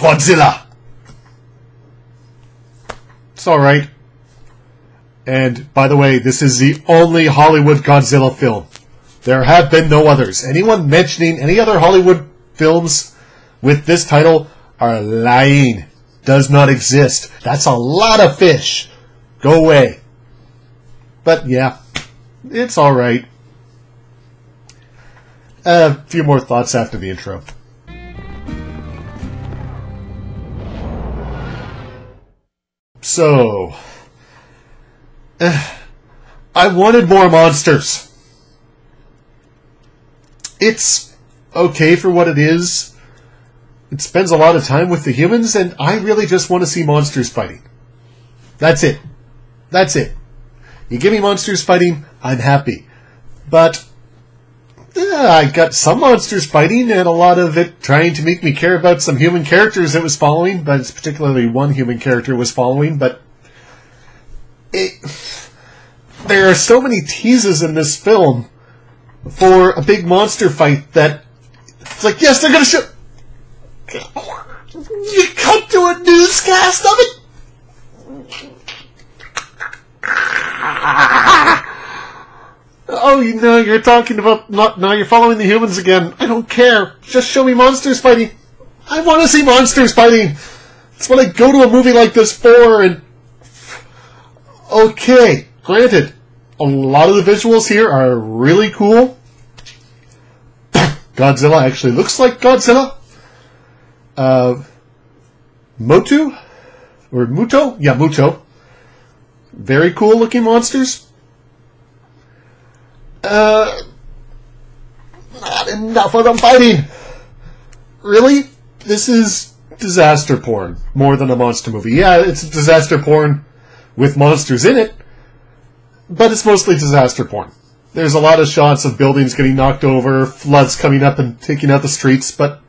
Godzilla. It's alright. And, by the way, this is the only Hollywood Godzilla film. There have been no others. Anyone mentioning any other Hollywood films with this title are lying. Does not exist. That's a lot of fish. Go away. But yeah, it's alright. A few more thoughts after the intro. So, eh, I wanted more monsters. It's okay for what it is. It spends a lot of time with the humans, and I really just want to see monsters fighting. That's it. That's it. You give me monsters fighting, I'm happy. But yeah, I got some monsters fighting, and a lot of it trying to make me care about some human characters it was following, but it's particularly one human character was following. But it, there are so many teases in this film for a big monster fight that it's like, yes, they're gonna show. You cut to a newscast of it. Oh, you know, you're talking about not now. You're following the humans again. I don't care. Just show me monsters fighting. I want to see monsters fighting. That's what I go to a movie like this for. And okay, granted, a lot of the visuals here are really cool. Godzilla actually looks like Godzilla. Uh, Motu or Muto, yeah, Muto. Very cool looking monsters. Uh, not enough of them fighting. Really? This is disaster porn more than a monster movie. Yeah, it's disaster porn with monsters in it, but it's mostly disaster porn. There's a lot of shots of buildings getting knocked over, floods coming up and taking out the streets, but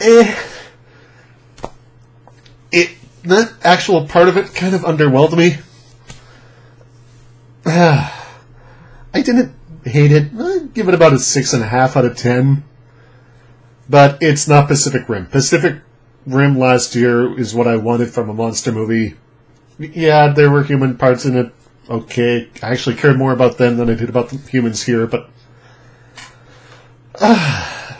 eh, it that actual part of it kind of underwhelmed me. Didn't hate it. I'd give it about a six and a half out of ten. But it's not Pacific Rim. Pacific Rim last year is what I wanted from a monster movie. Yeah, there were human parts in it. Okay, I actually cared more about them than I did about the humans here, but uh,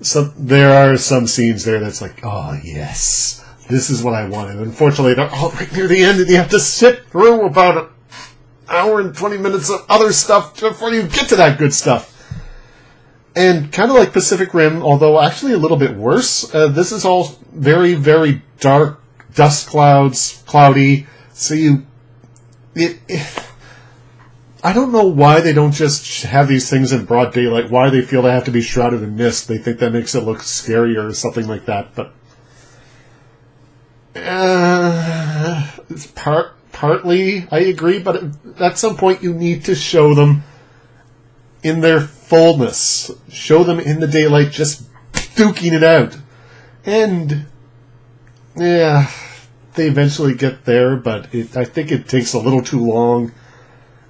so there are some scenes there that's like, oh yes, this is what I wanted. Unfortunately, they're all right near the end, and you have to sit through about hour and twenty minutes of other stuff before you get to that good stuff. And kind of like Pacific Rim, although actually a little bit worse, uh, this is all very, very dark, dust clouds, cloudy. So you, it, it, I don't know why they don't just have these things in broad daylight. Why they feel they have to be shrouded in mist? They think that makes it look scarier or something like that. But uh, it's part partly I agree, but at some point you need to show them in their fullness. Show them in the daylight just duking it out. And, yeah, they eventually get there, but it, I think it takes a little too long.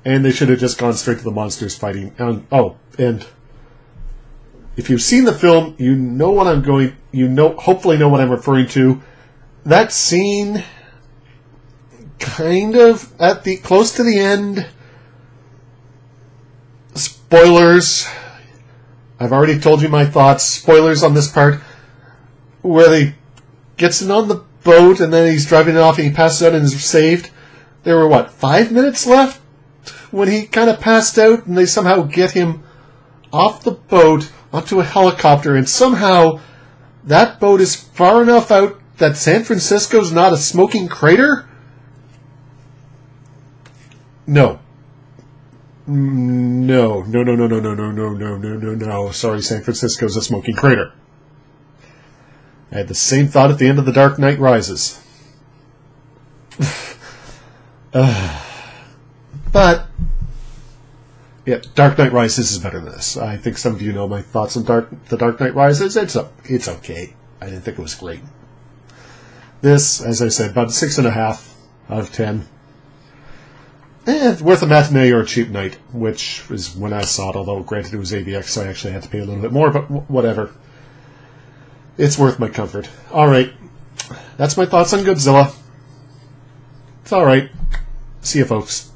And they should have just gone straight to the monsters fighting. And, oh, and if you've seen the film, you know what I'm going, you know, hopefully know what I'm referring to. That scene, kind of at the, close to the end, spoilers. I've already told you my thoughts. Spoilers on this part, where he gets in on the boat and then he's driving it off and he passes out and is saved. There were what five minutes left when he kind of passed out, and they somehow get him off the boat onto a helicopter, and somehow that boat is far enough out that San Francisco's not a smoking crater. No, no, no, no, no, no, no, no, no, no, no, no, no. Sorry, San Francisco's a smoking crater. I had the same thought at the end of The Dark Knight Rises. uh, but, yeah, Dark Knight Rises is better than this. I think some of you know my thoughts on Dark, The Dark Knight Rises. It's, a, it's okay. I didn't think it was great. This, as I said, about six and a half out of ten eh, worth a matinee or a cheap night, which is when I saw it, although granted it was AVX, so I actually had to pay a little bit more, but w- whatever. It's worth my comfort. All right. That's my thoughts on Godzilla. It's all right. See you, folks.